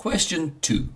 Question 2.